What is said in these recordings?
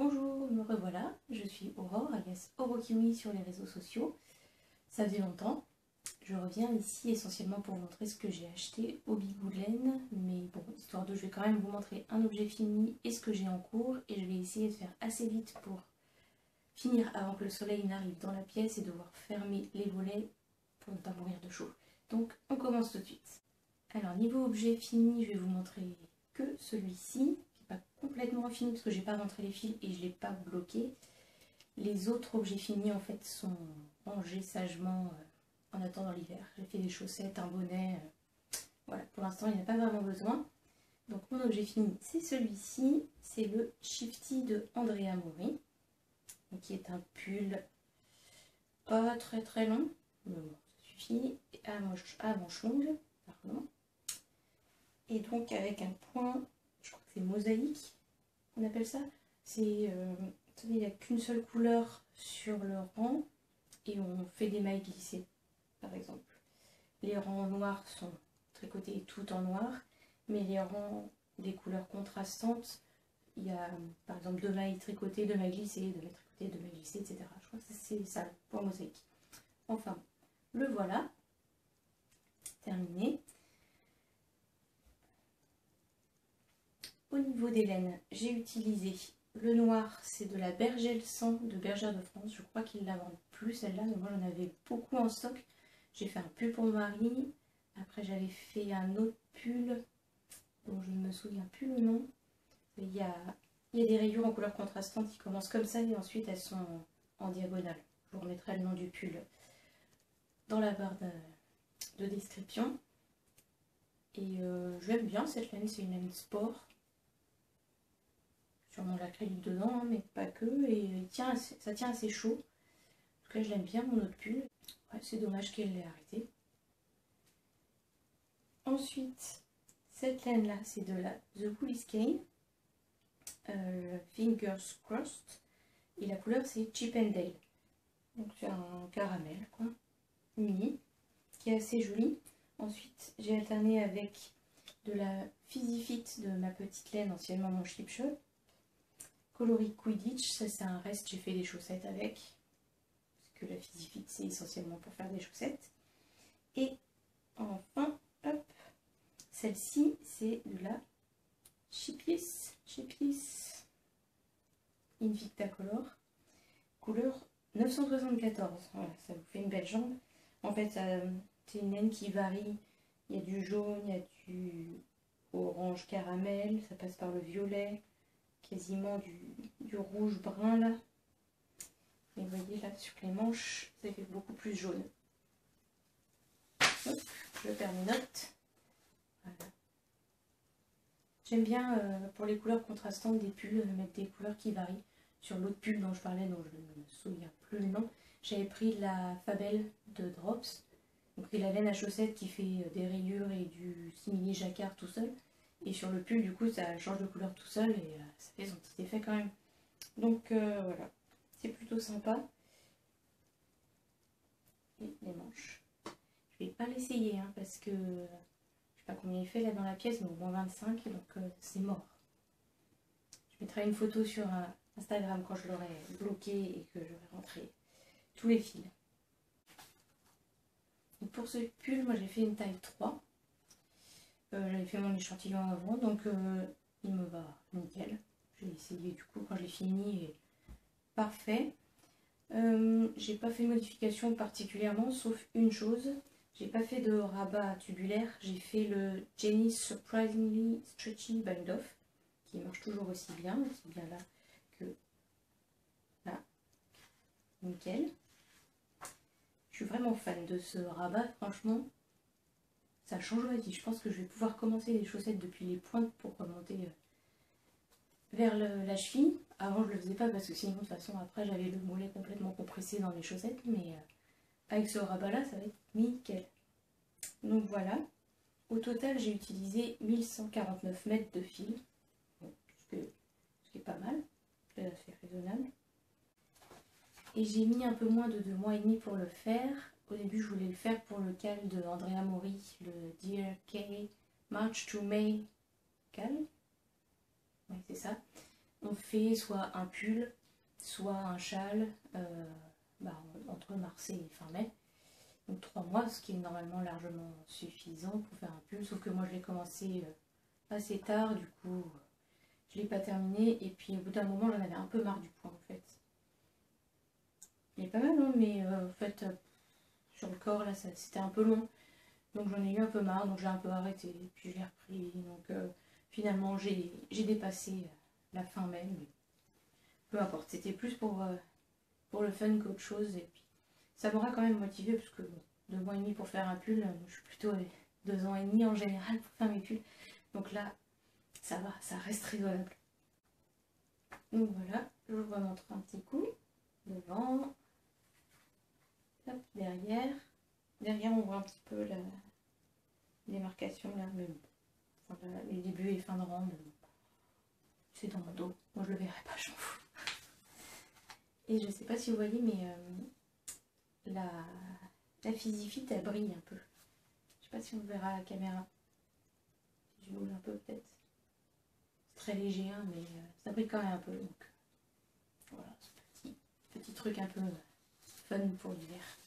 Bonjour, me revoilà, je suis Aurore, alias Orokiwi sur les réseaux sociaux. Ça faisait longtemps. Je reviens ici essentiellement pour vous montrer ce que j'ai acheté au Bigoulen, mais bon, histoire de, je vais quand même vous montrer un objet fini et ce que j'ai en cours, et je vais essayer de faire assez vite pour finir avant que le soleil n'arrive dans la pièce et devoir fermer les volets pour ne pas mourir de chaud. Donc on commence tout de suite. Alors niveau objet fini, je vais vous montrer que celui-ci, complètement fini parce que j'ai pas rentré les fils et je l'ai pas bloqué. Les autres objets finis en fait sont rangés sagement euh, en attendant l'hiver. J'ai fait des chaussettes, un bonnet. Euh, voilà, pour l'instant il n'y a pas vraiment besoin. Donc mon objet fini c'est celui-ci. C'est le Shifty de Andrea Mori. Qui est un pull pas très très long. Mais bon, ça suffit. À à manche longue. Pardon. Et donc avec un point, mosaïque on appelle ça. C'est, euh, il n'y a qu'une seule couleur sur le rang et on fait des mailles glissées, par exemple. Les rangs noirs sont tricotés tout en noir, mais les rangs des couleurs contrastantes, il y a par exemple deux mailles tricotées, deux mailles glissées, deux mailles tricotées, deux mailles glissées, etc. Je crois que c'est ça pour mosaïque. Enfin, le voilà, terminé. Au niveau des laines, j'ai utilisé le noir, c'est de la Bergère sang de Bergère de France. Je crois qu'ils la vendent plus celle-là, mais moi j'en avais beaucoup en stock. J'ai fait un pull pour mon mari. Après j'avais fait un autre pull dont je ne me souviens plus le nom. Il y a, il y a des rayures en couleur contrastante qui commencent comme ça et ensuite elles sont en diagonale. Je vous remettrai le nom du pull dans la barre de, description. Et euh, j'aime bien cette laine, c'est une laine sport sûrement l'acrylique dedans, hein, mais pas que. Et tient ça tient assez chaud. En tout cas, je l'aime bien, mon autre pull. c'est dommage qu'elle l'ait arrêté. Ensuite, cette laine-là, c'est de la The Woolly Skein. Euh, Fingers Crossed. Et la couleur, c'est Chip and Dale. Donc, c'est un caramel, quoi. Mini. Qui est assez joli. Ensuite, j'ai alterné avec de la Fizzy Fit de ma petite laine, anciennement mon Slipshot coloris Quidditch, ça c'est un reste, j'ai fait des chaussettes avec. Parce que la Fit c'est essentiellement pour faire des chaussettes. Et enfin, hop, celle-ci c'est de la Chiplis, Chiplis Invicta Color, couleur 974. Voilà, ça vous fait une belle jambe. En fait, c'est une laine qui varie. Il y a du jaune, il y a du orange caramel, ça passe par le violet, quasiment du, rouge brun là. Et vous voyez là sur les manches, ça fait beaucoup plus jaune. je perds mes notes. J'aime bien euh, pour les couleurs contrastantes des pulls, mettre des couleurs qui varient. Sur l'autre pull dont je parlais, dont je ne me souviens plus le nom, j'avais pris la Fabelle de Drops. Donc la laine à chaussettes qui fait euh, des rayures et du simili jacquard tout seul. Et sur le pull, du coup, ça change de couleur tout seul et euh, ça fait son petit effet quand même. Donc euh, voilà, c'est plutôt sympa. Et les manches. Je vais pas l'essayer hein, parce que je sais pas combien il fait là dans la pièce, mais au moins 25, donc euh, c'est mort. Je mettrai une photo sur Instagram quand je l'aurai bloqué et que j'aurai rentré tous les fils. pour ce pull, moi j'ai fait une taille 3. Euh, j'avais fait mon échantillon avant, donc euh, il me va nickel. J'ai essayé du coup quand j'ai fini et parfait. Euh, j'ai pas fait de modification particulièrement, sauf une chose. J'ai pas fait de rabat tubulaire, j'ai fait le Jenny Surprisingly Stretchy Bind Off, qui marche toujours aussi bien, aussi bien là que là. Nickel. Je suis vraiment fan de ce rabat, franchement ça change ma vie. Je pense que je vais pouvoir commencer les chaussettes depuis les pointes pour remonter euh, vers la cheville. Avant, je le faisais pas parce que sinon, de toute façon, après, j'avais le mollet complètement compressé dans les chaussettes. Mais euh, avec ce rabat-là, ça va être nickel. Donc voilà. Au total, j'ai utilisé 1149 mètres de fil. ce, qui est pas mal. C'est raisonnable. Et j'ai mis un peu moins de deux mois et demi pour le faire. Au début, je voulais le faire pour le cal de Andrea Mori, le Dear K March to May cal. Oui, c'est ça. on fait soit un pull, soit un châle euh, bah, entre mars et fin mai. Donc trois mois, ce qui est normalement largement suffisant pour faire un pull, sauf que moi je l'ai commencé euh, assez tard, du coup je l'ai pas terminé, et puis au bout d'un moment j'en avais un peu marre du point en fait. Il est pas mal, hein, mais en fait sur le corps là c'était un peu long. Donc j'en ai eu un peu marre, donc j'ai un peu arrêté, puis je l'ai repris. Donc euh, finalement j'ai dépassé euh, la fin même. Peu importe, c'était plus pour, euh, pour le fun qu'autre chose. Et puis ça m'aura quand même motivé, parce que deux mois et demi pour faire un pull, je suis plutôt deux ans et demi en général pour faire mes pulls. Donc là, ça va, ça reste rigolable. Donc voilà, je vous remontre un petit coup. Devant, derrière. Derrière, on voit un petit peu la démarcation là, mais les débuts et fin de rang, c'est dans mon dos. Moi, je le verrai pas, je m'en fous. Et je sais pas si vous voyez, mais euh, la, la physifite, elle brille un peu. Je sais pas si on verra à la caméra. Je bouge un peu, peut-être. C'est très léger, hein, mais euh, ça brille quand même un peu. Donc, voilà, ce petit, petit truc un peu fun pour l'hiver.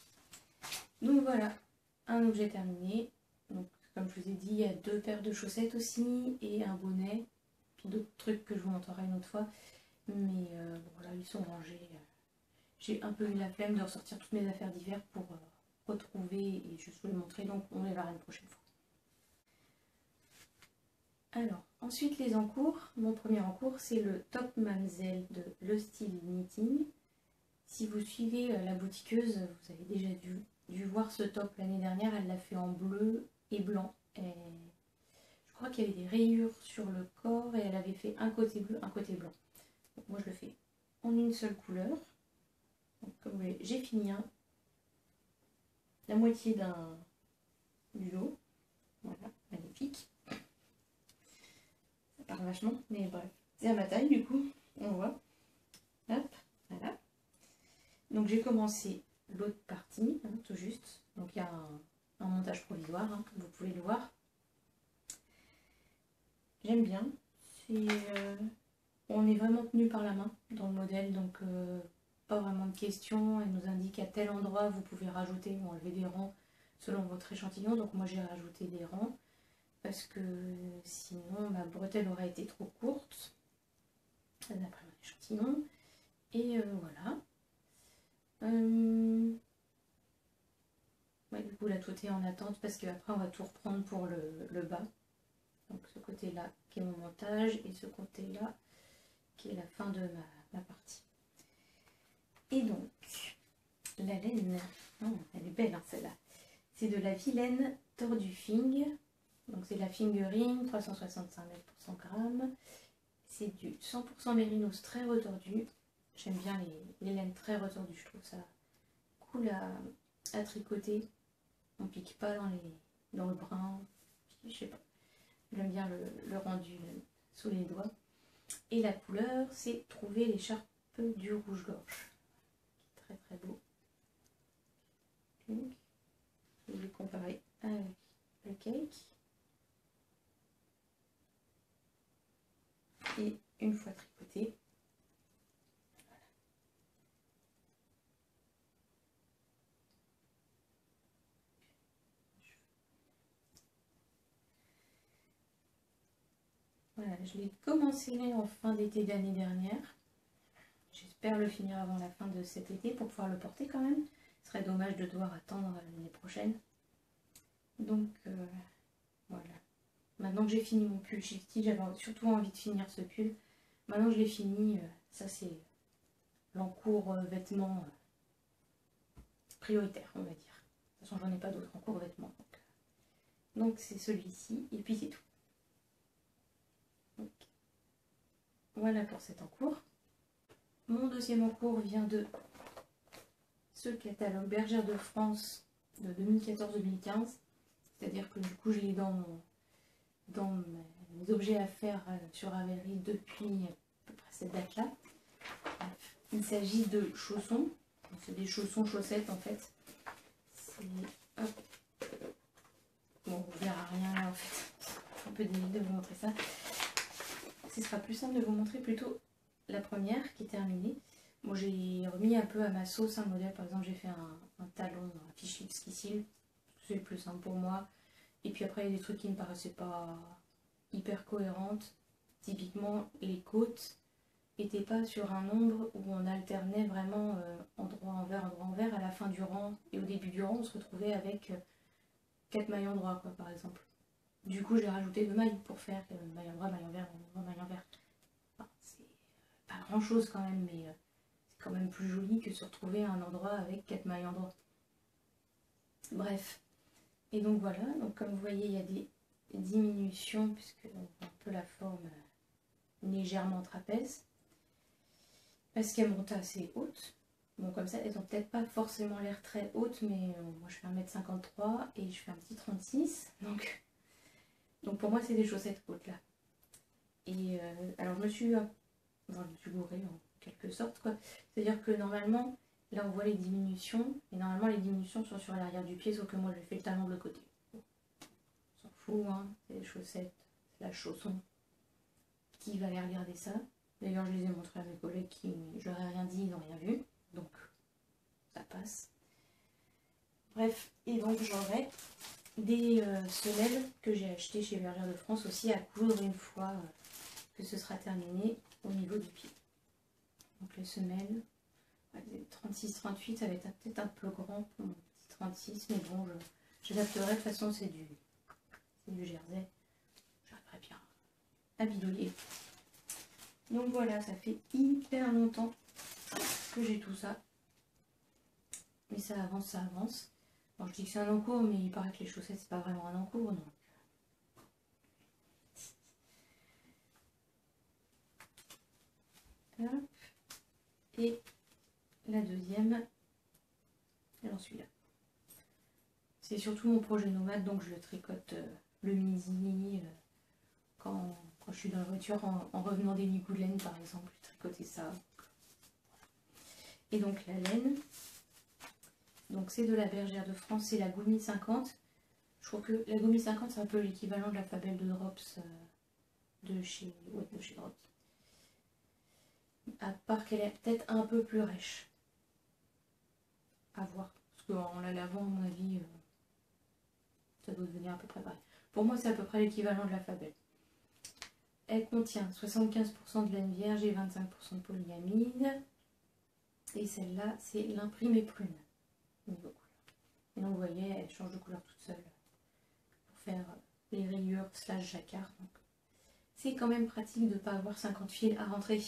Donc voilà, un objet terminé. Donc comme je vous ai dit, il y a deux paires de chaussettes aussi et un bonnet. Puis d'autres trucs que je vous montrerai une autre fois. Mais euh, bon là, ils sont rangés. J'ai un peu eu la flemme de ressortir toutes mes affaires d'hiver pour euh, retrouver et juste vous les montrer. Donc on les verra une prochaine fois. Alors, ensuite les encours. Mon premier encours, c'est le Top Mamselle de Le Style Knitting. Si vous suivez euh, la boutiqueuse, vous avez déjà dû dû voir ce top l'année dernière. Elle l'a fait en bleu et blanc. Et je crois qu'il y avait des rayures sur le corps et elle avait fait un côté bleu, un côté blanc. moi je le fais en une seule couleur. comme vous voyez, j'ai fini la moitié d'un du lot. Voilà, magnifique. Ça parle vachement, mais bref. C'est à ma taille du coup, on voit. Hop, voilà. Donc j'ai commencé l'autre partie, hein, tout juste. Donc il y a un, montage provisoire, hein, vous pouvez le voir. J'aime bien. Euh, on est vraiment tenu par la main dans le modèle, donc euh, pas vraiment de questions. Elle nous indique à tel endroit vous pouvez rajouter ou enlever des rangs selon votre échantillon. Donc moi j'ai rajouté des rangs parce que sinon ma bretelle aurait été trop courte d'après mon échantillon. Et euh, voilà. Euh... du coup, là, tout est en attente parce qu'après, on va tout reprendre pour le, bas. Donc, ce côté-là qui est mon montage et ce côté-là qui est la fin de ma, partie. Et donc, la laine, oh, elle est belle hein, celle-là. C'est de la vilaine tordu fing. Donc, c'est de la fingering, 365 mètres pour 100 grammes. C'est du 100% mérinos très retordu. J'aime bien les, laines très retordues, je trouve ça cool à, tricoter. On pique pas dans, les, dans le brin, je sais pas. J'aime bien le, rendu sous les doigts. Et la couleur, c'est trouver l'écharpe du rouge-gorge. Très très beau. je vais comparer avec le cake. Et une fois tricoté, je l'ai commencé en fin d'été d'année dernière. J'espère le finir avant la fin de cet été pour pouvoir le porter quand même. Ce serait dommage de devoir attendre l'année prochaine. Donc euh, voilà. Maintenant que j'ai fini mon pull shifty, j'avais surtout envie de finir ce pull. Maintenant que je l'ai fini, euh, ça c'est l'encours euh, vêtements prioritaire, on va dire. De toute façon, j'en ai pas d'autres encours vêtements. Donc c'est celui-ci, et puis c'est tout. Voilà pour cet encours. Mon deuxième encours vient de ce catalogue Bergère de France de 2014-2015. C'est-à-dire que du coup, je l'ai dans, dans mes objets à faire euh, sur Avery depuis à peu près cette date-là. Il s'agit de chaussons. C'est des chaussons chaussettes en fait. Bon, on verra rien là en fait. Un peu délicat de vous montrer ça ce sera plus simple de vous montrer plutôt la première qui est terminée. J'ai remis un peu à ma sauce un modèle. Par exemple, j'ai fait un, talon, un fichier Skissil. C'est plus simple pour moi. Et puis après, il y a des trucs qui ne me paraissaient pas hyper cohérentes. Typiquement, les côtes n'étaient pas sur un nombre où on alternait vraiment euh, endroit envers, endroit envers. À la fin du rang et au début du rang, on se retrouvait avec 4 mailles endroits, quoi, par exemple. Du coup, j'ai rajouté deux mailles pour faire euh, maille en maille envers, maille envers. c'est pas grand chose quand même, mais euh, c'est quand même plus joli que se retrouver à un endroit avec quatre mailles endroits. Bref. Et donc voilà, donc comme vous voyez, il y a des diminutions, puisque on voit un peu la forme euh, légèrement trapèze. Parce qu'elle monte assez haute. Bon, comme ça, elles ont peut-être pas forcément l'air très hautes, mais moi je fais 1m53 et je fais un petit 36. Donc donc pour moi, c'est des chaussettes hautes là. Et euh, alors je me suis, euh, je me suis bourrée en quelque sorte quoi. C'est-à-dire que normalement, là on voit les diminutions, et normalement les diminutions sont sur l'arrière du pied, sauf que moi je fais le talon de l'autre côté. on s'en fout, hein, c'est les chaussettes, c'est la chausson. Qui va aller regarder ça D'ailleurs je les ai montrés à mes collègues qui, j'aurais rien dit, ils n'ont rien vu. Donc ça passe. Bref, et donc j'aurais des euh, semelles que j'ai achetées chez Bergère de France aussi à coudre une fois euh, que ce sera terminé au niveau du pied. Donc les semelles, 36-38, ça va être peut-être un peu grand pour mon petit 36, mais bon, j'adapterai. De toute façon, c'est du, du jersey. J'arriverai bien à bidouiller. Donc voilà, ça fait hyper longtemps que j'ai tout ça. Mais ça avance, ça avance je dis que c'est un encours, mais il paraît que les chaussettes, c'est pas vraiment un encours, donc. Et la deuxième, j'en suis là. C'est surtout mon projet nomade, donc je le tricote euh, le midi, euh, quand, je suis dans la voiture, en, revenant des laine par exemple, tricoter ça. Et donc la laine, donc c'est de la bergère de France, c'est la Goumi 50. Je trouve que la Goumi 50 c'est un peu l'équivalent de la Fabelle de Drops euh, de, chez, de chez Drops. À part qu'elle est peut-être un peu plus rêche. À voir. Parce qu'en la lavant, à mon avis, euh, ça doit devenir à peu près pareil. Pour moi, c'est à peu près l'équivalent de la Fabelle. Elle contient 75% de laine vierge et 25% de polyamide. Et celle-là, c'est l'imprimé prune. Et donc vous voyez, elle change de couleur toute seule pour faire les rayures slash jacquard. C'est quand même pratique de ne pas avoir 50 fils à rentrer.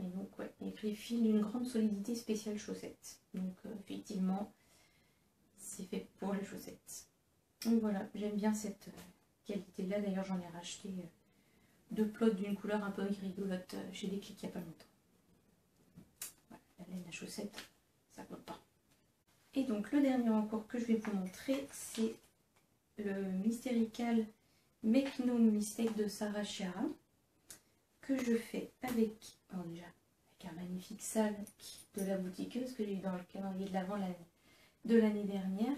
Et donc ouais, écrit fil d'une grande solidité spéciale chaussette. Donc euh, effectivement, c'est fait pour les chaussettes. Donc voilà, j'aime bien cette euh, qualité-là. D'ailleurs, j'en ai racheté euh, deux plots d'une couleur un peu rigolote chez des clics il n'y a pas longtemps la chaussette, ça compte pas. Et donc le dernier encore que je vais vous montrer, c'est le Mystérical Make No Mistake de Sarah Chiara que je fais avec, déjà, avec un magnifique sac de la boutiqueuse que j'ai eu dans le calendrier de l'avant de l'année dernière.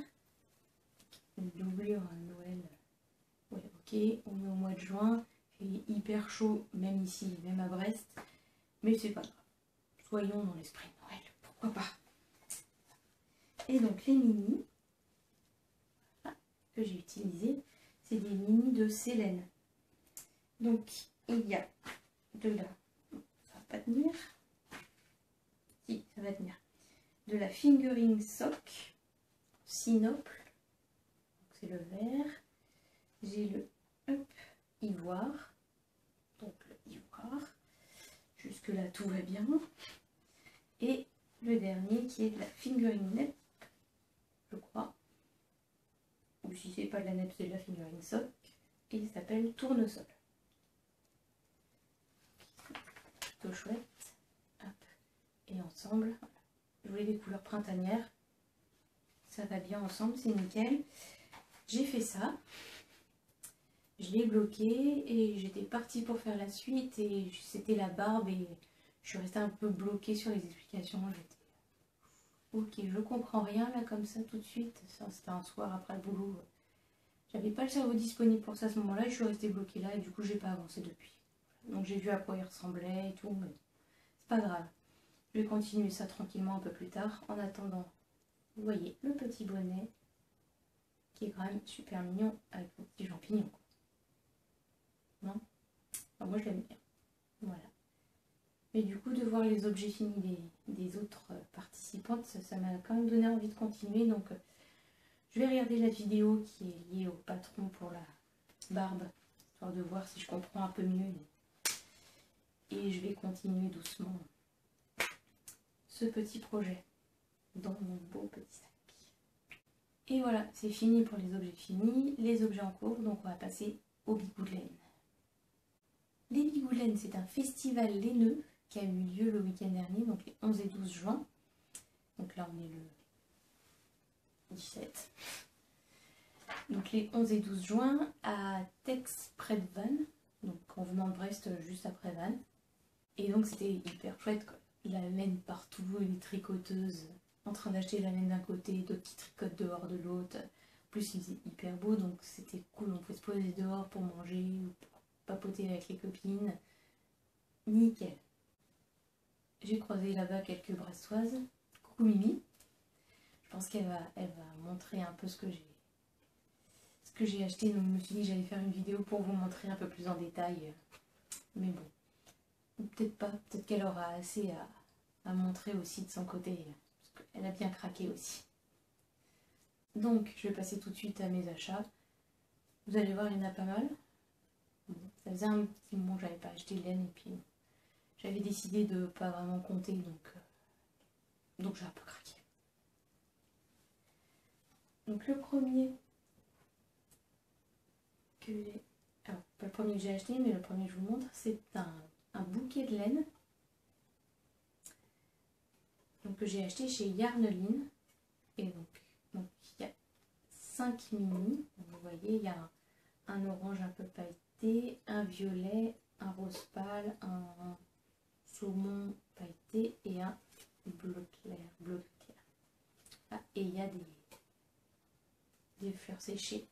Une doublure à Noël. Ouais, ok, on est au mois de juin, il est hyper chaud, même ici, même à Brest, mais c'est pas grave. Soyons dans l'esprit Et donc les mini que j'ai utilisé, c'est des mini de Célène. Donc il y a de la, ça va pas tenir, si ça va tenir, de la fingering sock, sinople, c'est le vert, j'ai le ivoire, donc le ivoire, jusque là tout va bien, et le dernier qui est de la fingering net, je crois. Ou si c'est pas de la nep, c'est de la fingering sock. Et il s'appelle tournesol. Plutôt chouette. Et ensemble, je voulais des couleurs printanières. Ça va bien ensemble, c'est nickel. J'ai fait ça. Je l'ai bloqué et j'étais partie pour faire la suite et c'était la barbe et je suis restée un peu bloquée sur les explications. J'étais ok, je comprends rien là comme ça tout de suite. C'était un soir après le boulot. J'avais pas le cerveau disponible pour ça à ce moment-là, je suis restée bloquée là et du coup j'ai pas avancé depuis. Donc j'ai vu à quoi il ressemblait et tout, mais c'est pas grave. Je vais continuer ça tranquillement un peu plus tard. En attendant, vous voyez le petit bonnet qui est quand même super mignon avec vos petits champignons. Non? Moi je l'aime bien. Voilà. Mais du coup de voir les objets finis des, autres participantes, ça m'a quand même donné envie de continuer. Donc je vais regarder la vidéo qui est liée au patron pour la barbe, histoire de voir si je comprends un peu mieux. Et je vais continuer doucement ce petit projet dans mon beau petit sac. Et voilà, c'est fini pour les objets finis, les objets en cours, donc on va passer au Bigoulaine. Les Bigoulaines, c'est un festival laineux qui a eu lieu le week-end dernier, donc les 11 et 12 juin. Donc là, on est le 17. Donc les 11 et 12 juin à Tex près de Vannes, donc en venant de Brest juste après Vannes. Et donc c'était hyper chouette quoi. La laine partout, les tricoteuses en train d'acheter la laine d'un côté, d'autres qui tricotent dehors de l'autre. En plus il faisait hyper beau donc c'était cool, on pouvait se poser dehors pour manger ou pour papoter avec les copines. Nickel. J'ai croisé là-bas quelques brestoises. Coucou Mimi. Je pense qu'elle va, elle va montrer un peu ce que j'ai acheté. Donc je me suis dit que j'allais faire une vidéo pour vous montrer un peu plus en détail. Mais bon, peut-être pas. Peut-être qu'elle aura assez à, montrer aussi de son côté. Parce qu'elle a bien craqué aussi. Donc je vais passer tout de suite à mes achats. Vous allez voir, il y en a pas mal. ça faisait un petit moment que j'avais pas acheté de laine et puis j'avais décidé de pas vraiment compter donc, euh, donc j'ai un peu craqué. Donc le premier que j'ai... Alors, pas le premier que j'ai acheté, mais le premier que je vous montre, c'est un, bouquet de laine. Donc que j'ai acheté chez Yarneline. Et donc, donc il y a 5 mini. vous voyez, il y a un, orange un peu pailleté, un violet, un rose pâle, un saumon pailleté et un bleu clair. Bleu clair. Ah, et il y a des des fleurs séchées.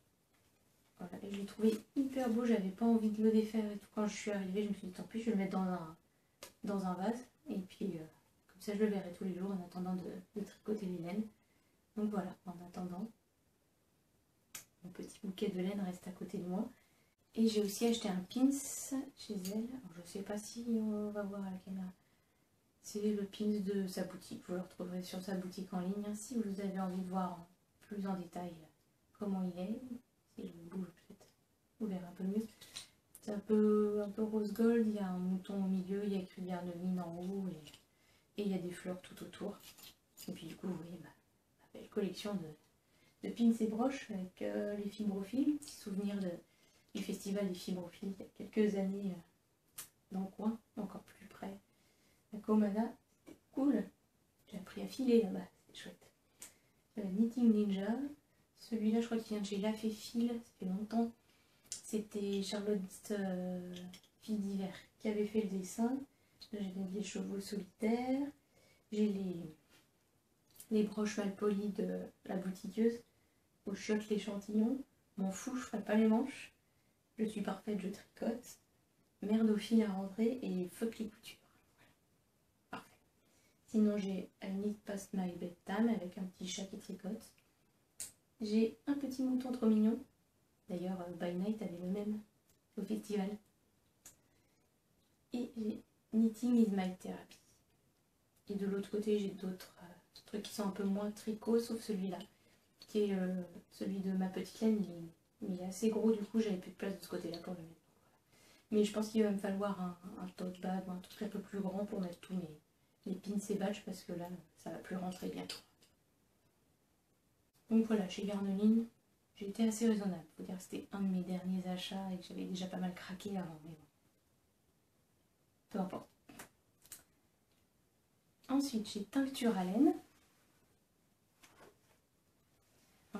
Voilà, et je l'ai trouvé hyper beau, j'avais pas envie de le défaire et tout. Quand je suis arrivée, je me suis dit tant pis, je vais le mettre dans un, dans un vase. Et puis, euh, comme ça, je le verrai tous les jours en attendant de, tricoter les laines. Donc voilà, en attendant, mon petit bouquet de laine reste à côté de moi. Et j'ai aussi acheté un pins chez elle. je sais pas si on va voir à la caméra. C'est le pins de sa boutique. Vous le retrouverez sur sa boutique en ligne. Si vous avez envie de voir plus en détail comment il est. Si je bouge peut-être, vous un peu mieux. C'est un peu, un peu rose gold, il y a un mouton au milieu, il y a écrit mine en haut et, il y a des fleurs tout autour. Et puis du coup, vous voyez ma, belle collection de, de, pins et broches avec euh, les fibrophiles. Petit souvenir du festival des fibrophiles il y a quelques années euh, dans le coin, encore plus près. La Comana, c'était cool. J'ai appris à filer là-bas, c'était chouette. La Knitting Ninja, celui-là, je crois qu'il vient de chez La Fille, ça fait longtemps. C'était Charlotte euh, Fille d'hiver qui avait fait le dessin. J'ai des chevaux solitaires. J'ai les, les broches mal polies de la boutiqueuse. Au chiotte l'échantillon. M'en fous, je ferai pas les manches. Je suis parfaite, je tricote. Merde aux filles à rentrer et fuck les coutures. Parfait. Sinon, j'ai I Need Past My Bedtime avec un petit chat qui tricote. J'ai un petit mouton trop mignon. D'ailleurs, euh, By Night avait le même au festival. Et j'ai Knitting is my therapy. Et de l'autre côté, j'ai d'autres euh, trucs qui sont un peu moins tricot, sauf celui-là, qui est euh, celui de ma petite laine. Assez gros, du coup, j'avais plus de place de ce côté-là pour le mettre. Mais je pense qu'il va me falloir un, tote bag ou un truc un peu plus grand pour mettre tous mes, pins et badges parce que là, ça va plus rentrer bientôt. Donc voilà, chez Garneline, j'ai été assez raisonnable. Faut dire c'était un de mes derniers achats et que j'avais déjà pas mal craqué avant, mais bon. Peu importe. Ensuite, j'ai Tincture à laine.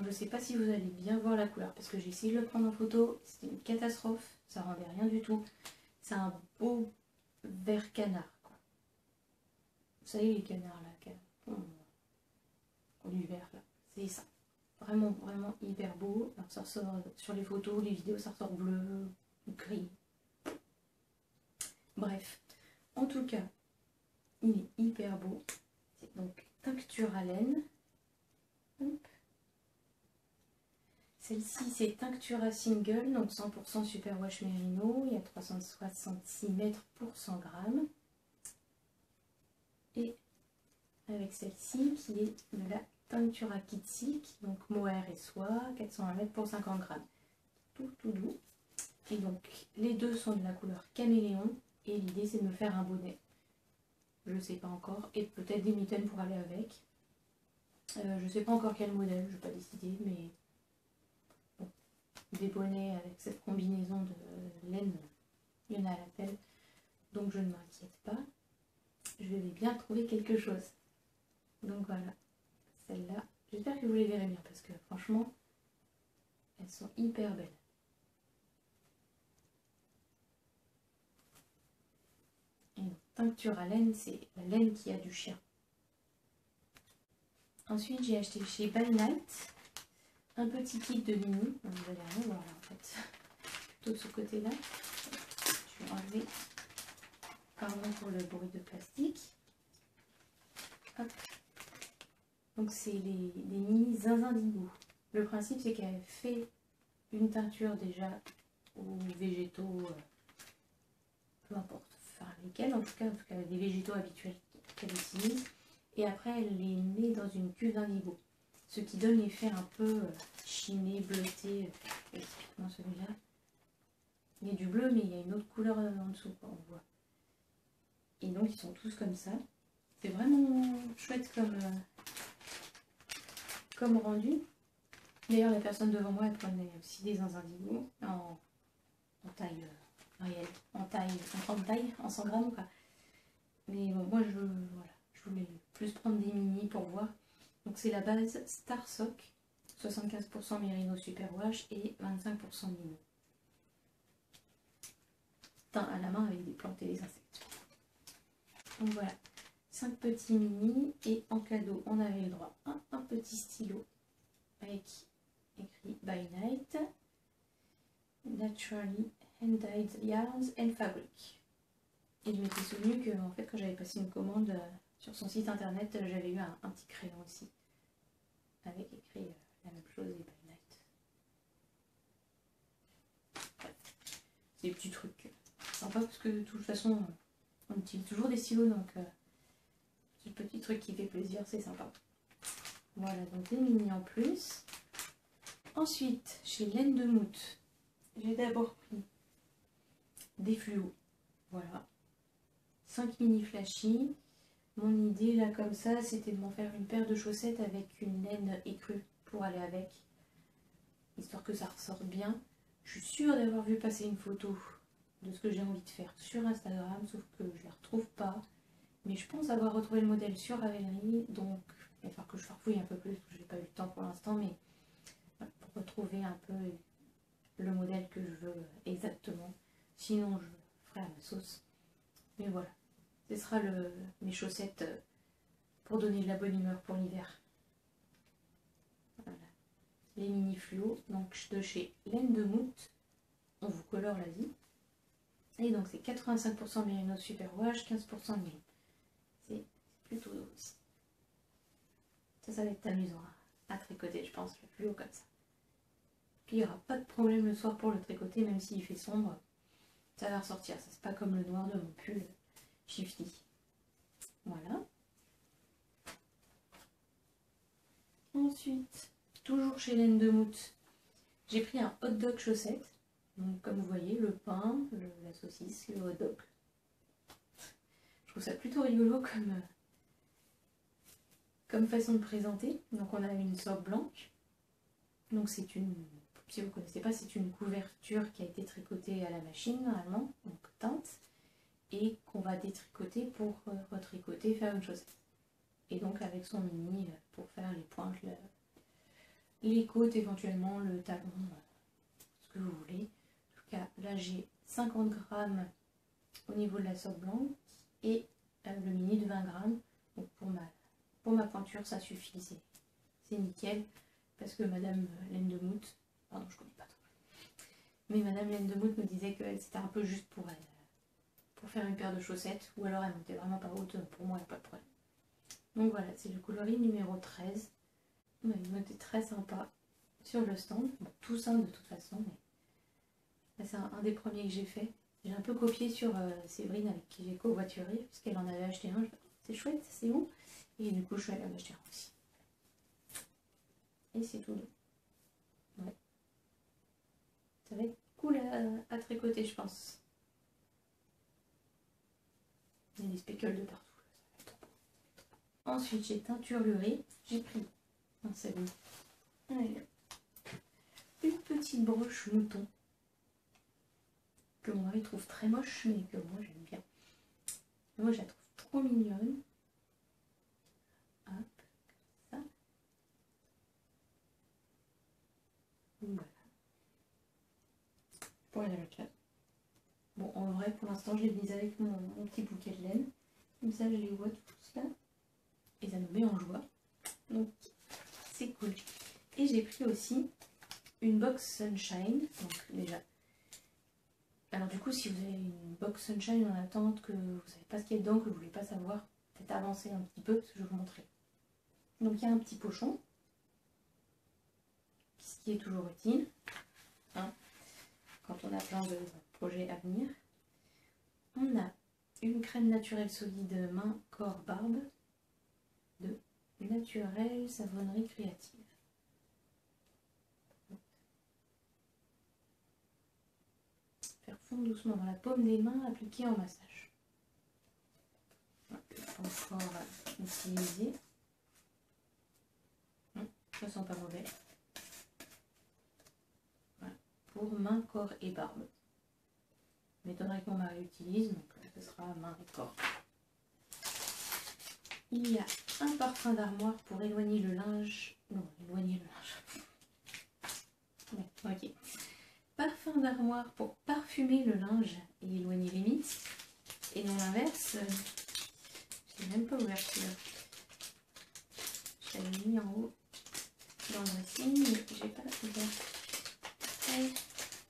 Je ne sais pas si vous allez bien voir la couleur, parce que j'ai essayé de le prendre en photo, c'était une catastrophe, ça rendait rien du tout. C'est un beau vert canard. Vous savez les canards là, du vert là, c'est ça vraiment, vraiment hyper beau. Alors ça ressort sur les photos, les vidéos, ça ressort bleu gris. Bref, en tout cas, il est hyper beau. C'est donc tincture à laine. Celle-ci, c'est Tinctura Single, donc 100% Superwash Merino. Il y a 366 mètres pour 100 grammes. Et avec celle-ci, qui est de la Tinctura Kit Silk, donc mohair et soie, 420 mètres pour 50 grammes. Tout, tout doux. Et donc, les deux sont de la couleur caméléon. Et l'idée, c'est de me faire un bonnet. Je ne sais pas encore. Et peut-être des mitaines pour aller avec. Euh, je ne sais pas encore quel modèle, je n'ai pas décidé, mais des bonnets avec cette combinaison de laine, il y en a à l'appel. Donc je ne m'inquiète pas. Je vais bien trouver quelque chose. Donc voilà, celle-là. J'espère que vous les verrez bien parce que franchement, elles sont hyper belles. Et tincture à laine, c'est la laine qui a du chien. Ensuite, j'ai acheté chez Night un petit kit de mini. Vous allez rien voir en fait. Plutôt de ce côté-là. Je vais enlever. Pardon pour le bruit de plastique. Donc c'est les, mini zinzin Le principe c'est qu'elle fait une teinture déjà aux végétaux, euh, peu importe, enfin lesquels en tout cas, en tout cas des végétaux habituels qu'elle utilise. Et après elle les met dans une cuve d'indigo ce qui donne l'effet un peu euh, chiné, bleuté, typiquement celui-là. Il y a du bleu, mais il y a une autre couleur euh, en dessous, on voit. Et donc, ils sont tous comme ça. C'est vraiment chouette comme, euh, comme rendu. D'ailleurs, la personne devant moi, elle prenait aussi des indigo en, en taille réelle, en taille, en taille, en 100 grammes, quoi. Mais bon, moi, je, voilà, je voulais plus prendre des mini pour voir. Donc c'est la base Star Sock, 75% Merino Superwash et 25% Mino. Teint à la main avec des plantes et des insectes. Donc voilà, 5 petits mini et en cadeau on avait le droit à un petit stylo avec écrit By Night, Naturally Hand-Dyed Yarns and Fabric. Et je m'étais souvenu que en fait quand j'avais passé une commande sur son site internet, euh, j'avais eu un, petit crayon aussi, avec écrit euh, la même chose et by night. C'est des petits trucs euh, sympas parce que de toute façon, on utilise toujours des stylos, donc c'est le petit truc qui fait plaisir, c'est sympa. Voilà, donc des mini en plus. Ensuite, chez Laine de Mout, j'ai d'abord pris des fluos. Voilà. 5 mini flashy. Mon idée là comme ça, c'était de m'en faire une paire de chaussettes avec une laine écrue pour aller avec. Histoire que ça ressorte bien. Je suis sûre d'avoir vu passer une photo de ce que j'ai envie de faire sur Instagram, sauf que je ne la retrouve pas. Mais je pense avoir retrouvé le modèle sur Ravelry, donc il va falloir que je farfouille un peu plus, parce que je n'ai pas eu le temps pour l'instant, mais pour retrouver un peu le modèle que je veux exactement. Sinon, je ferai à ma sauce. Mais voilà. Ce sera mes chaussettes euh, pour donner de la bonne humeur pour l'hiver. Voilà. Les mini fluo, donc de chez Laine de Mout. On vous colore la vie. Et donc c'est 85% Merino Superwash, 15% Mille. C'est plutôt doux aussi. Ça, ça va être amusant à, tricoter, je pense, le fluo comme ça. il n'y aura pas de problème le soir pour le tricoter, même s'il fait sombre. Ça va ressortir. Ça, c'est pas comme le noir de mon pull. Voilà. Ensuite, toujours chez Laine de Mout, j'ai pris un hot dog chaussette. Donc, comme vous voyez, le pain, la saucisse, le hot dog. Je trouve ça plutôt rigolo comme, comme façon de présenter. Donc, on a une soque blanche. Donc, c'est une, si vous ne connaissez pas, c'est une couverture qui a été tricotée à la machine, normalement, donc teinte et qu'on va détricoter pour euh, retricoter, faire une chaussette. Et donc avec son mini euh, pour faire les pointes, les côtes éventuellement, le talon, euh, ce que vous voulez. En tout cas, là j'ai 50 grammes au niveau de la soque blanche et le mini de 20 grammes. Donc pour ma, pour ma pointure, ça suffit, c'est nickel. parce que Madame Laine de pardon, je connais pas trop, mais Madame Laine de me disait que c'était un peu juste pour elle, pour faire une paire de chaussettes, ou alors elle montait vraiment pas haute, pour moi, a pas de problème. Donc voilà, c'est le coloris numéro 13. Ouais, il était très sympa sur le stand, tout simple de toute façon, mais c'est un, des premiers que j'ai fait. J'ai un peu copié sur euh, Séverine avec qui j'ai covoituré, puisqu'elle en avait acheté un. C'est chouette, c'est bon. Et du coup, je suis allée en acheter aussi. Et c'est tout. Ça va être cool à, tricoter, je pense. Il y a des spécules de partout. Ensuite, j'ai teinturluré. J'ai pris un. Une petite broche mouton que mon mari trouve très moche, mais que moi j'aime bien. moi je la trouve trop mignonne. Hop, ça. Voilà. Pour la chat. Bon, en vrai, pour l'instant, je l'ai mise avec mon, petit bouquet de laine. Comme ça, je les vois tous là. Et ça me met en joie. Donc, c'est cool. Et j'ai pris aussi une box Sunshine. Donc, déjà, alors du coup, si vous avez une box Sunshine en attente, que vous ne savez pas ce qu'il y a dedans, que vous ne voulez pas savoir, peut-être avancer un petit peu, parce que je vais vous montrer. Donc il y a un petit pochon, ce qui est toujours utile, hein, quand on a plein de projets à venir. On a une crème naturelle solide main, corps, barbe, de Naturelle Savonnerie Créative. doucement dans la paume des mains, appliquer en massage. Encore utiliser. Hum, ça sent pas mauvais. Pour main, corps et barbe. M'étonnerait que mon mari utilise, donc ce sera main et corps. Il y a un parfum d'armoire pour éloigner le linge. Non, éloigner le linge. ok parfum d'armoire pour parfumer le linge et éloigner les mythes. Et non l'inverse, je n'ai même pas ouvert celui-là. Je l'avais mis en haut dans le signe, mais j'ai pas ouvert. Allez,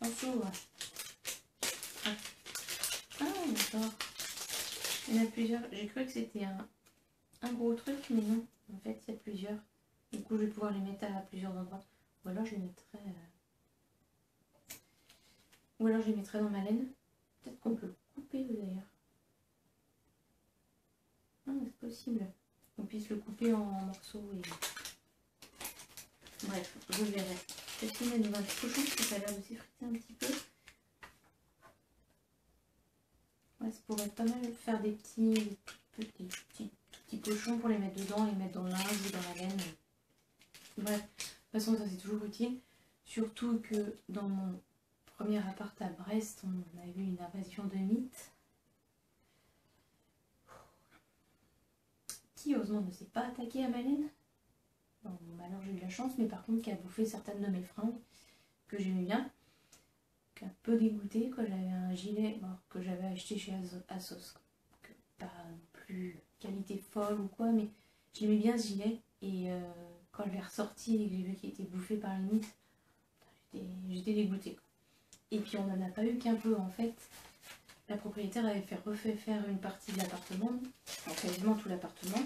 on s'ouvre. Ah, ah d'accord. Il y en a plusieurs. J'ai cru que c'était un, un gros truc, mais non. En fait, il y a plusieurs. Du coup, je vais pouvoir les mettre à plusieurs endroits. Ou alors, je les mettrai... Euh, ou alors je les mettrai dans ma laine. Peut-être qu'on peut le couper d'ailleurs. Ah, c'est possible. Qu'on puisse le couper en morceaux et... Bref, je verrai. Peut-être qu'il mettre dans un petit cochon parce ça a l'air de s'effriter un petit peu. Ouais, ça pourrait pas mal faire des petits, petits, petits, petits pour les mettre dedans et mettre dans le ou dans la laine. Bref, de toute façon ça c'est toujours utile. Surtout que dans mon premier appart à Brest, on a eu une invasion de mythes. Qui, heureusement, ne s'est pas attaqué à Malène Bon, alors j'ai eu de la chance, mais par contre qui a bouffé certaines de mes fringues que j'aimais bien. Un peu dégoûté, quand j'avais un gilet que j'avais acheté chez Asos. pas plus qualité folle ou quoi, mais j'aimais bien ce gilet. Et euh, quand je l'ai ressorti et que j'ai vu qu'il était bouffé par les mythes, j'étais dégoûtée. Et puis on n'en a pas eu qu'un peu en fait. La propriétaire avait fait refait faire une partie de l'appartement, quasiment tout l'appartement.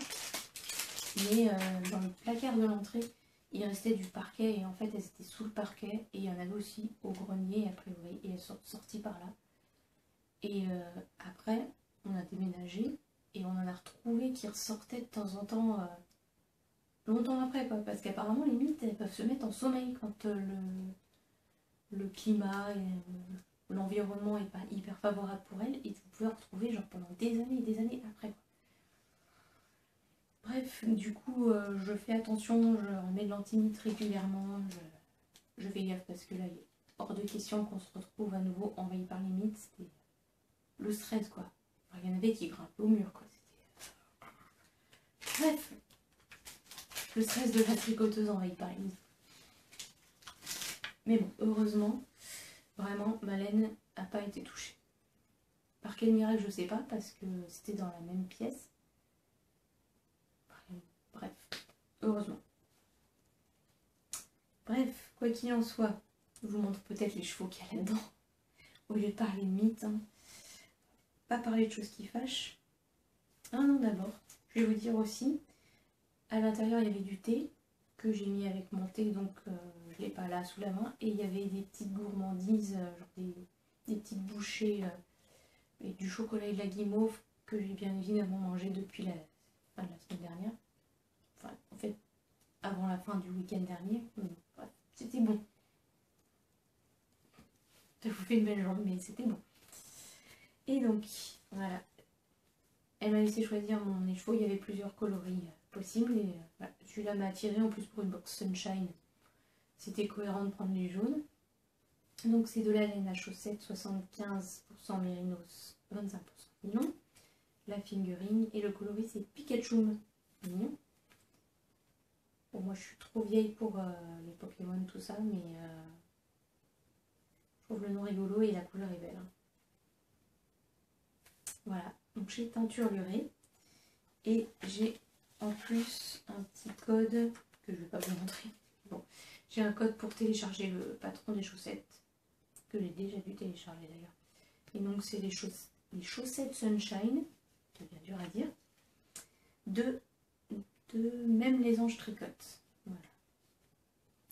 Mais euh, dans le placard de l'entrée, il restait du parquet et en fait elles étaient sous le parquet et il y en avait aussi au grenier a priori et elles sont sorties par là. Et euh, après, on a déménagé et on en a retrouvé qui ressortaient de temps en temps, euh, longtemps après quoi, parce qu'apparemment les mythes elles peuvent se mettre en sommeil quand le le climat et euh, l'environnement est pas hyper favorable pour elle et vous pouvez retrouver genre pendant des années et des années après. Bref, du coup, euh, je fais attention, je remets de l'antimite régulièrement, je, fais gaffe parce que là, il est hors de question qu'on se retrouve à nouveau envahi par les mythes. C'était le stress, quoi. il y en avait qui grimpaient au mur, quoi. Bref, le stress de la tricoteuse envahie par les mythes. Mais bon, heureusement, vraiment, ma laine n'a pas été touchée. Par quel miracle, je sais pas, parce que c'était dans la même pièce. Bref, heureusement. Bref, quoi qu'il en soit, je vous montre peut-être les chevaux qu'il y a là-dedans. Au lieu de parler de mythes, hein. pas parler de choses qui fâchent. Ah non, d'abord, je vais vous dire aussi, à l'intérieur il y avait du thé que j'ai mis avec mon thé, donc euh, je ne l'ai pas là sous la main. Et il y avait des petites gourmandises, euh, genre des, petites bouchées euh, et du chocolat et de la guimauve que j'ai bien évidemment mangé depuis la, la semaine dernière. Enfin, en fait, avant la fin du week-end dernier. c'était bon. Ça vous fait une belle jambe, mais c'était bon. Et donc, voilà. Elle m'a laissé choisir mon chevaux. Il y avait plusieurs coloris possibles. Et voilà. celui-là m'a attiré en plus pour une box Sunshine. C'était cohérent de prendre du jaune. Donc c'est de la laine à chaussettes, 75% mérinos, 25% mignon. La fingering et le coloris c'est Pikachu. Mignon. Moi je suis trop vieille pour euh, les Pokémon, tout ça, mais euh, je trouve le nom rigolo et la couleur est belle. Hein. Voilà, donc j'ai teinturluré et j'ai en plus un petit code que je ne vais pas vous montrer. Bon, j'ai un code pour télécharger le patron des chaussettes que j'ai déjà dû télécharger d'ailleurs. Et donc c'est les, les chaussettes Sunshine, c'est bien dur à dire, de même les anges tricotent. Voilà.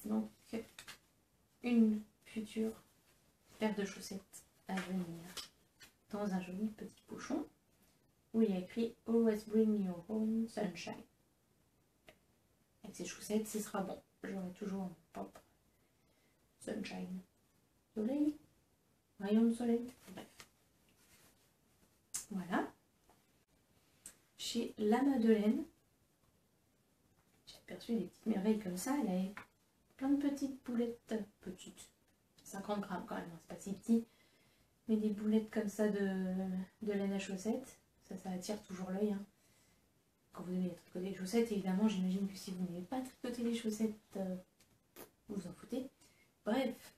Donc, une future paire de chaussettes à venir dans un joli petit pochon où il y écrit Always bring your home sunshine. Avec ces chaussettes, ce sera bon. J'aurai toujours un propre sunshine. Soleil, rayon de soleil, bref. Voilà. Chez La Madeleine, des petites merveilles comme ça. Elle a plein de petites boulettes, petites, 50 grammes quand même, hein, c'est pas si petit, mais des boulettes comme ça de, de laine à chaussettes. Ça, attire toujours l'œil. Hein. Quand vous aimez tricoter les chaussettes, évidemment, j'imagine que si vous n'avez pas tricoté les chaussettes, euh, vous vous en foutez. Bref,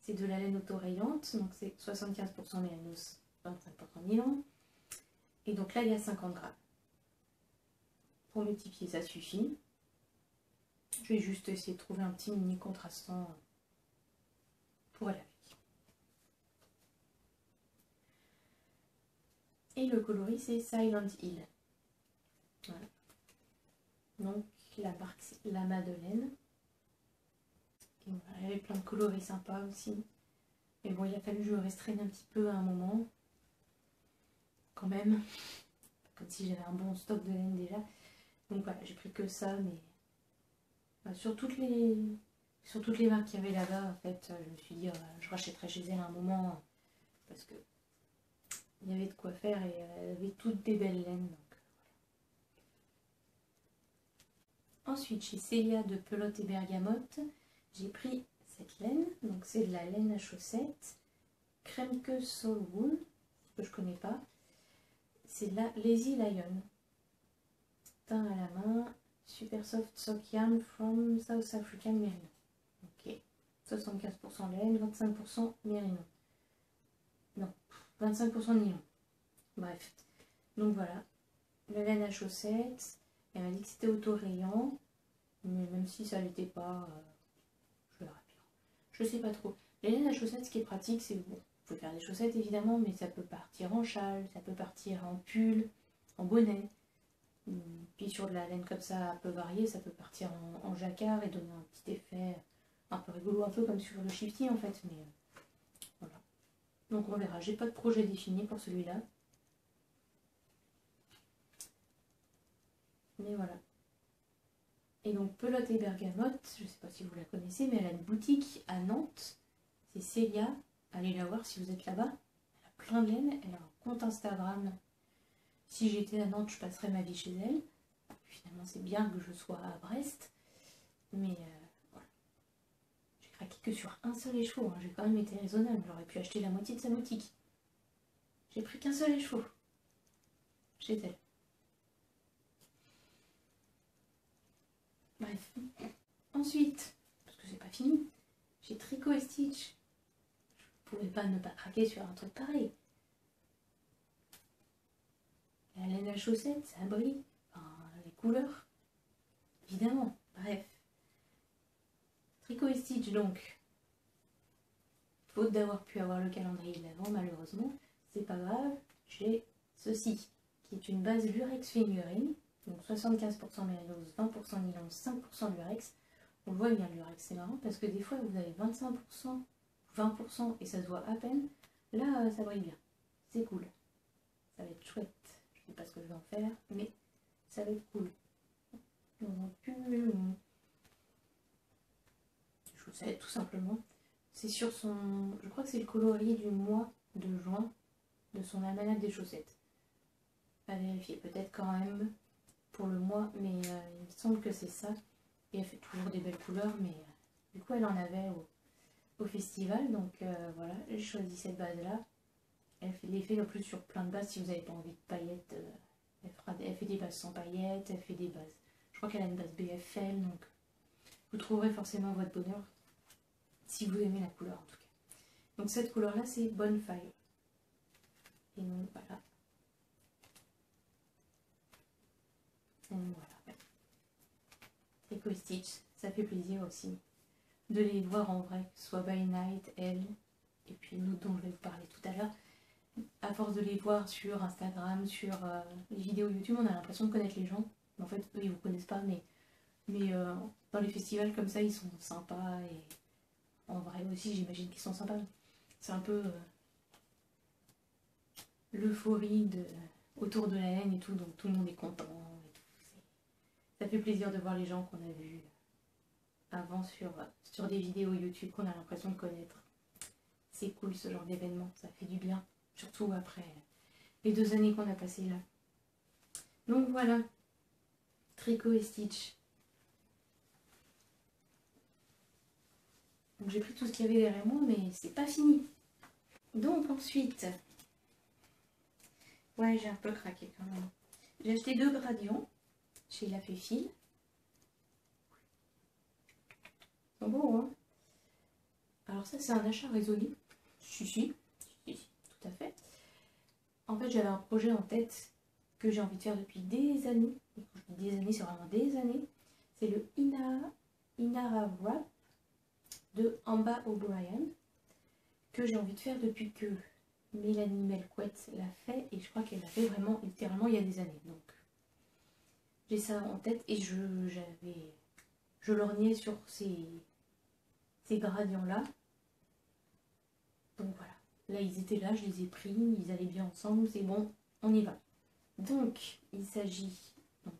c'est de la laine autorayante, donc c'est 75% mérinos, 25% nylon. Et donc là, il y a 50 grammes. Pour multiplier, ça suffit. Je vais juste essayer de trouver un petit mini contrastant pour aller avec. Et le coloris c'est Silent Hill. Voilà. Donc la marque La Madeleine. Il y avait plein de coloris sympas aussi. Mais bon, il a fallu que je restreigne un petit peu à un moment. Quand même. Comme si j'avais un bon stock de laine déjà. Donc voilà, j'ai pris que ça, mais sur, toutes les, sur toutes les marques qu'il y avait là-bas, en fait, euh, je me suis dit, euh, je rachèterai chez elle un moment, parce que il y avait de quoi faire et elle avait toutes des belles laines. Ensuite, chez Célia de Pelote et Bergamote, j'ai pris cette laine, donc c'est de la laine à chaussettes, crème que Soul Wool, que je connais pas. C'est la Lazy Lion. Teint à la main, Super Soft Sock Yarn from South African Merino. Ok. 75% laine, 25% Merino. Non, 25% nylon. Bref. Donc voilà. La laine à chaussettes. Elle m'a dit que c'était auto-rayant. Mais même si ça l'était pas, euh, je verrai bien. Je sais pas trop. La laine à chaussettes, ce qui est pratique, c'est bon. Vous pouvez faire des chaussettes évidemment, mais ça peut partir en châle, ça peut partir en pull, en bonnet. Puis sur de la laine comme ça un peu variée, ça peut partir en, jacquard et donner un petit effet un peu rigolo, un peu comme sur le shifty en fait. Mais euh, voilà. Donc on verra. J'ai pas de projet défini pour celui-là. Mais voilà. Et donc Pelote et Bergamote, je sais pas si vous la connaissez, mais elle a une boutique à Nantes. C'est Célia. Allez la voir si vous êtes là-bas. Elle a plein de laine. Elle a un compte Instagram si j'étais à Nantes, je passerais ma vie chez elle. Finalement, c'est bien que je sois à Brest. Mais euh, voilà. J'ai craqué que sur un seul écheveau. Hein. J'ai quand même été raisonnable. J'aurais pu acheter la moitié de sa boutique. J'ai pris qu'un seul écheveau. Chez elle. Bref. Ensuite, parce que c'est pas fini, j'ai Tricot et Stitch. Je pouvais pas ne pas craquer sur un truc pareil. La laine à chaussettes, ça brille. Enfin, les couleurs, évidemment. Bref. Tricot et Stitch donc. Faute d'avoir pu avoir le calendrier de l'avant malheureusement, c'est pas grave, j'ai ceci qui est une base Lurex Fingering, donc 75% mérinos, 20% nylon, 5% lurex. On voit bien lurex, c'est marrant parce que des fois vous avez 25%, 20% et ça se voit à peine. Là, ça brille bien. C'est cool. Ça va être chouette. Je pas ce que je vais en faire, mais ça va être cool. Chaussette, tout simplement. C'est sur son... Je crois que c'est le coloris du mois de juin de son almanach des chaussettes. À vérifier, peut-être quand même pour le mois, mais euh, il me semble que c'est ça. Et elle fait toujours des belles couleurs, mais euh, du coup elle en avait au, festival, donc euh, voilà, j'ai choisi cette base-là. Elle fait l'effet le plus sur plein de bases, si vous n'avez pas envie de paillettes, elle, fait des bases sans paillettes, elle fait des bases. Je crois qu'elle a une base BFL, donc vous trouverez forcément votre bonheur si vous aimez la couleur en tout cas. Donc cette couleur-là, c'est Bonfire. Et donc voilà. voilà. Eco Stitch, ça fait plaisir aussi de les voir en vrai, soit By Night, elle, et puis nous dont je vais vous parler tout à l'heure. À force de les voir sur Instagram, sur euh, les vidéos YouTube, on a l'impression de connaître les gens. En fait, eux, ils vous connaissent pas, mais, mais euh, dans les festivals comme ça, ils sont sympas. Et en vrai aussi, j'imagine qu'ils sont sympas. C'est un peu euh, l'euphorie autour de la haine et tout, donc tout le monde est content. Ça fait plaisir de voir les gens qu'on a vus avant sur, sur des vidéos YouTube qu'on a l'impression de connaître. C'est cool ce genre d'événement, ça fait du bien, surtout après les deux années qu'on a passées là. Donc voilà, tricot et stitch. J'ai pris tout ce qu'il y avait derrière moi, mais c'est pas fini. Donc ensuite, ouais j'ai un peu craqué quand même. J'ai acheté deux gradients chez La Féfile. Ils sont hein Alors ça, c'est un achat raisonné. Si, si. En fait, j'avais un projet en tête que j'ai envie de faire depuis des années. Des années, c'est vraiment des années. C'est le Ina, Inara Wrap de Amba O'Brien que j'ai envie de faire depuis que Mélanie Melquette l'a fait et je crois qu'elle l'a fait vraiment littéralement il y a des années. Donc j'ai ça en tête et je j'avais je lorgnais sur ces, ces gradients là. Donc voilà. Là ils étaient là, je les ai pris, ils allaient bien ensemble, c'est bon, on y va. Donc il s'agit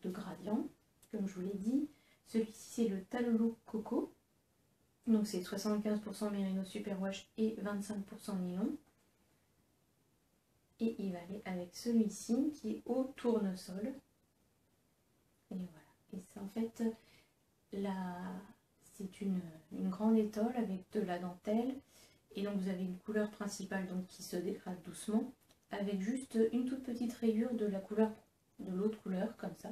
de gradients, comme je vous l'ai dit. Celui-ci c'est le Talolo Coco. Donc c'est 75% Merino Superwash et 25% nylon. Et il va aller avec celui-ci qui est au tournesol. Et voilà. Et c'est en fait la... c'est une, grande étole avec de la dentelle. Et donc vous avez une couleur principale donc qui se dégrade doucement. Avec juste une toute petite rayure de la couleur de l'autre couleur, comme ça.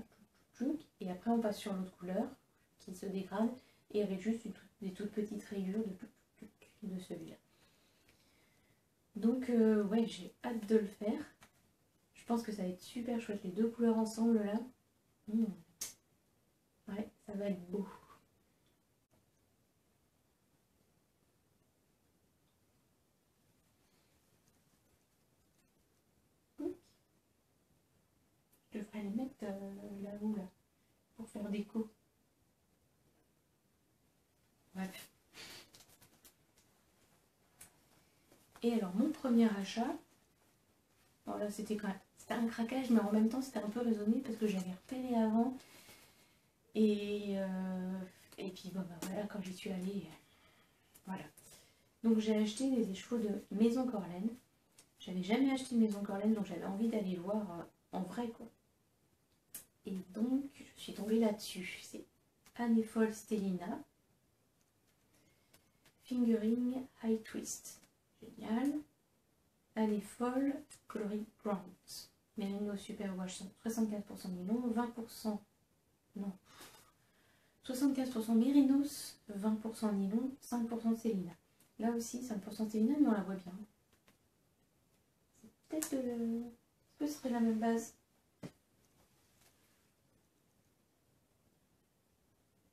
Et après on passe sur l'autre couleur qui se dégrade. Et avec juste des toutes petites rayures de, celui-là. Donc euh, ouais j'ai hâte de le faire. Je pense que ça va être super chouette les deux couleurs ensemble là. Mmh. Ouais, ça va être beau. Je devrais mettre euh, là-haut là, pour faire déco. Bref. Et alors mon premier achat, bon là c'était un craquage mais en même temps c'était un peu raisonné parce que j'avais repéré avant et, euh, et puis bon, bah, voilà, quand j'y suis allée, voilà. Donc j'ai acheté des écheveaux de Maison Corlaine. J'avais jamais acheté Maison Corlaine, donc j'avais envie d'aller voir euh, en vrai quoi. Et donc je suis tombée là-dessus. C'est Anefol Stellina. Fingering High Twist. Génial. Anefol Coloring Ground. Merino Super Wash 75% nylon, 20% non, 75% Mérinos, 20% nylon, 5% Célina. Là aussi, 5% Célina, mais on la voit bien. C'est peut-être le... Est-ce que ce serait la même base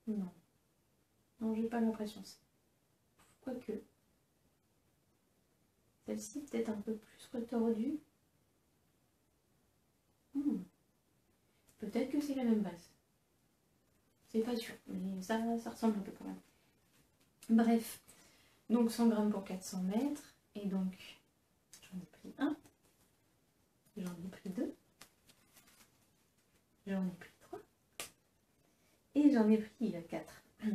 Non. Non, j'ai pas l'impression. Quoique. Celle-ci peut-être un peu plus retordue. Hmm. Peut-être que c'est la même base. C'est pas sûr, mais ça, ça ressemble un peu quand même. Bref, donc 100 grammes pour 400 mètres. Et donc, j'en ai pris un. J'en ai pris deux. J'en ai pris. J'en ai pris quatre.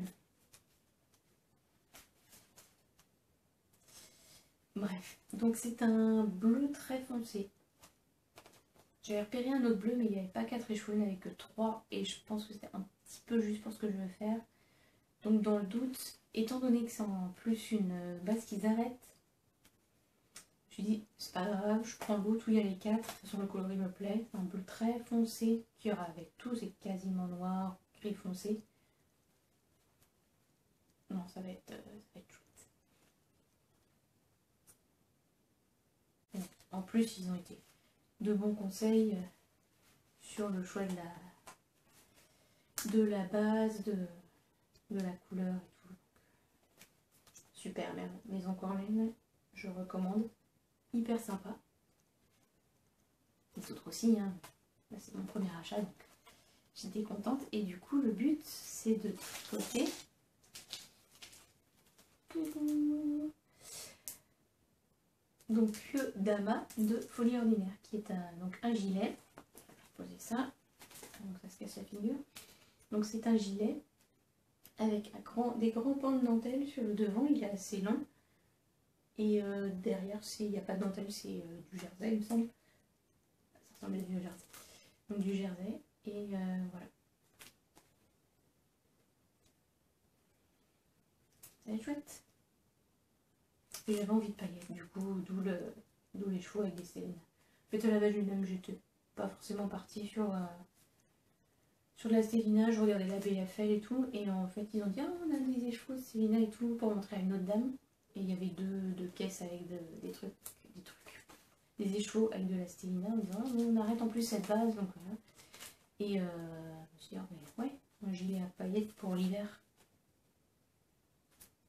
Bref, donc c'est un bleu très foncé. J'ai repéré un autre bleu, mais il n'y avait pas 4 échoués, il n'y avait que 3. Et je pense que c'était un petit peu juste pour ce que je veux faire. Donc dans le doute, étant donné que c'est en plus une base qu'ils arrêtent, je me dis, c'est pas grave, je prends l'autre où il y a les 4. De toute façon, le coloris me plaît. Un bleu très foncé, qui aura avec tout, c'est quasiment noir, foncé. Non, ça va être, euh, ça va être chouette. En plus, ils ont été de bons conseils euh, sur le choix de la, de la base, de, la couleur et tout. Super, maison Corlaine, je recommande. Hyper sympa. Les autres aussi, hein. c'est mon premier achat, donc j'étais contente. Et du coup, le but, c'est de côté donc Dama de Folie Ordinaire, qui est un, donc un gilet. Je vais poser ça, donc ça se casse la figure. Donc c'est un gilet avec des grands pans de dentelle sur le devant, il est assez long. Et euh, derrière, il n'y a pas de dentelle, c'est euh, du jersey, il me semble. Ça ressemble à du jersey. Donc du jersey, et euh, voilà. C'est chouette. Et j'avais envie de paillettes, du coup, d'où le, les chevaux avec des célines. En fait, à la base, même, j'étais pas forcément partie sur, euh, sur la Célina, je regardais la BFL et tout, et en fait, ils ont dit, ah, on a des échevaux de Célina et tout, pour montrer à une autre dame. Et il y avait deux, caisses avec des trucs, des trucs, des échevaux avec de la Stélina, en disant, ah, on arrête en plus cette base, donc voilà. Et euh, je me suis dit, ah, mais ouais, un à paillettes pour l'hiver,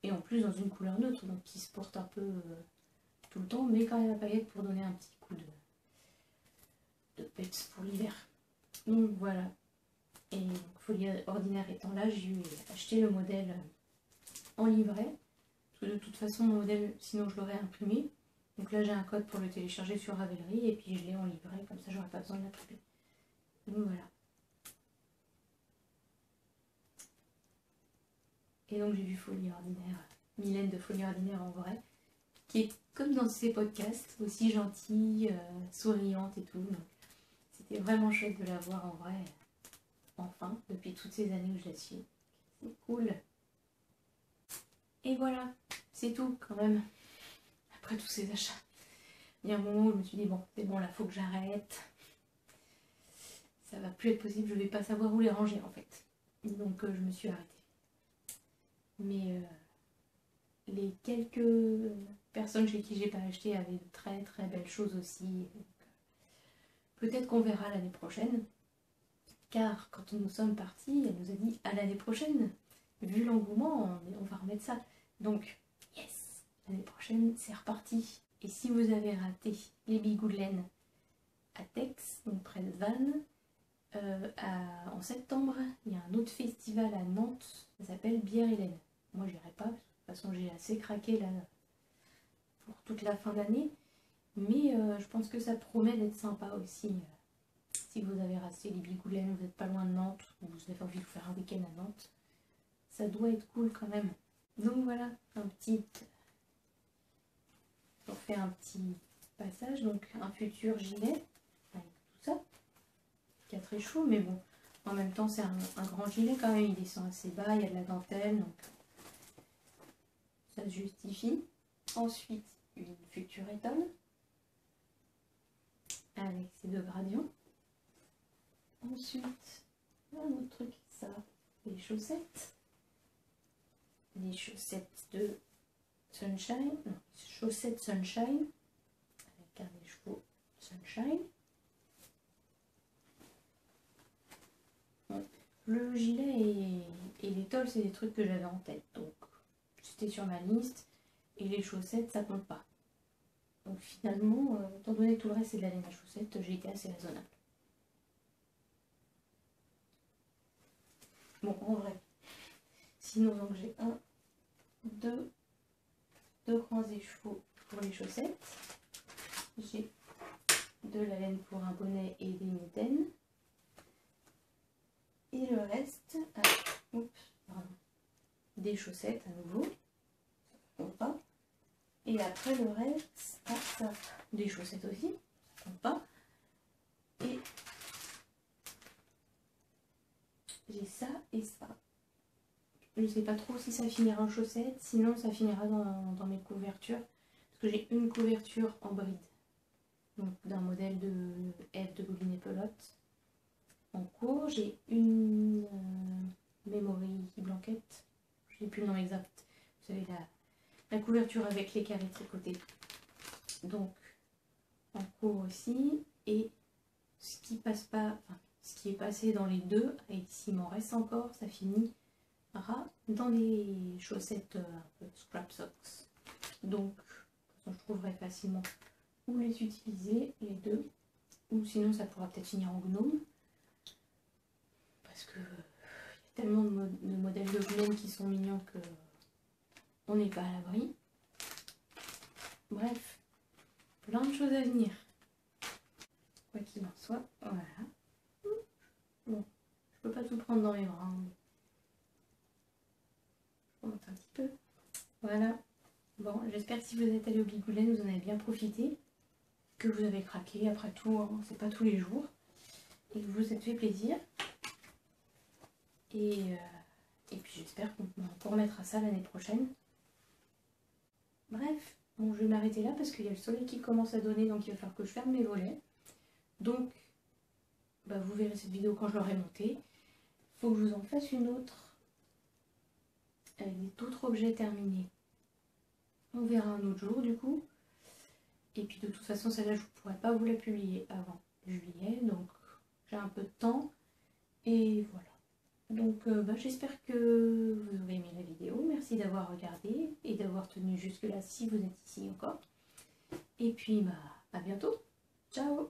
et en plus dans une couleur neutre, donc qui se porte un peu euh, tout le temps, mais quand même à paillettes pour donner un petit coup de, pets pour l'hiver. Donc voilà. Et donc, folie ordinaire étant là, j'ai acheté le modèle euh, en livret. Parce que de toute façon, mon modèle, sinon je l'aurais imprimé. Donc là, j'ai un code pour le télécharger sur Ravelry et puis je l'ai en livret, comme ça, j'aurais pas besoin de l'imprimer. Donc voilà. Et donc j'ai vu Folie Ordinaire, Mylène de Folie Ordinaire en vrai, qui est comme dans ses podcasts, aussi gentille, euh, souriante et tout. c'était vraiment chouette de la voir en vrai, enfin, depuis toutes ces années où je la suis. C'est cool. Et voilà, c'est tout quand même, après tous ces achats. Il y a un moment où je me suis dit, bon, c'est bon, là, faut que j'arrête. Ça va plus être possible, je vais pas savoir où les ranger en fait. Donc euh, je me suis arrêtée. Mais euh, les quelques personnes chez qui j'ai pas acheté avaient de très très belles choses aussi. Peut-être qu'on verra l'année prochaine. Car quand nous sommes partis, elle nous a dit à l'année prochaine. Vu l'engouement, on, va remettre ça. Donc, yes, l'année prochaine, c'est reparti. Et si vous avez raté les bigoudelaines à Tex, donc près de Vannes, euh, en septembre, il y a un autre festival à Nantes, ça s'appelle Bière Hélène. Moi, j'irai pas, de toute façon, j'ai assez craqué là pour toute la fin d'année. Mais euh, je pense que ça promet d'être sympa aussi. Euh, si vous avez rassé les bigoulènes, vous n'êtes pas loin de Nantes, ou vous avez envie de faire un week-end à Nantes, ça doit être cool quand même. Donc voilà, un petit... On fait un petit passage, donc un futur gilet, avec tout ça. très chaud, mais bon, en même temps c'est un, un, grand gilet quand même, il descend assez bas, il y a de la dentelle, donc ça justifie. Ensuite, une future étole avec ces deux gradients. Ensuite, un autre truc, ça, les chaussettes. Les chaussettes de Sunshine, non, chaussettes Sunshine, avec un des chevaux Sunshine. Le gilet et, les tolls, c'est des trucs que j'avais en tête. Donc, c'était sur ma liste. Et les chaussettes, ça compte pas. Donc finalement, euh, étant donné que tout le reste c'est de la laine à chaussettes, j'ai été assez raisonnable. Bon, en vrai. Sinon, donc j'ai un, deux, deux grands écheveaux pour les chaussettes. J'ai de la laine pour un bonnet et des mitaines. Et le reste, ah, des chaussettes à nouveau. Pas. Et après le reste, ah, ça, des chaussettes aussi, compte pas. Et j'ai ça et ça. Je ne sais pas trop si ça finira en chaussettes, sinon ça finira dans, mes couvertures. Parce que j'ai une couverture en bride. Donc d'un modèle de F de bobine et pelote. En cours, j'ai une euh, memory blanquette. Je n'ai plus le nom exact. Vous savez, la, la couverture avec les carrés de côté. Donc, en cours aussi. Et ce qui passe pas, ce qui est passé dans les deux, et s'il m'en reste encore, ça finira dans les chaussettes euh, scrap socks. Donc, je trouverai facilement où les utiliser, les deux. Ou sinon, ça pourra peut-être finir en gnome. Parce que il y a tellement de, modèles de gnome qui sont mignons que on n'est pas à l'abri. Bref, plein de choses à venir. Quoi qu'il en soit, voilà. Bon, je peux pas tout prendre dans mes bras. Hein. Je remonte un petit peu. Voilà. Bon, j'espère que si vous êtes allé au Bigoulaine, vous en avez bien profité. Que vous avez craqué, après tout, hein, c'est pas tous les jours. Et que vous vous êtes fait plaisir. Et, euh, et puis j'espère qu'on remettra ça l'année prochaine. Bref, je vais m'arrêter là parce qu'il y a le soleil qui commence à donner, donc il va falloir que je ferme mes volets. Donc, bah, vous verrez cette vidéo quand je l'aurai montée. Il faut que je vous en fasse une autre avec d'autres objets terminés. On verra un autre jour du coup. Et puis de toute façon, celle-là, je ne pourrais pas vous la publier avant juillet, donc j'ai un peu de temps. Et voilà. Donc euh, bah, j'espère que vous aurez aimé la vidéo. Merci d'avoir regardé et d'avoir tenu jusque là si vous êtes ici encore. Et puis bah, à bientôt. Ciao